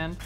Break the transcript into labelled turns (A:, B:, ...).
A: hand.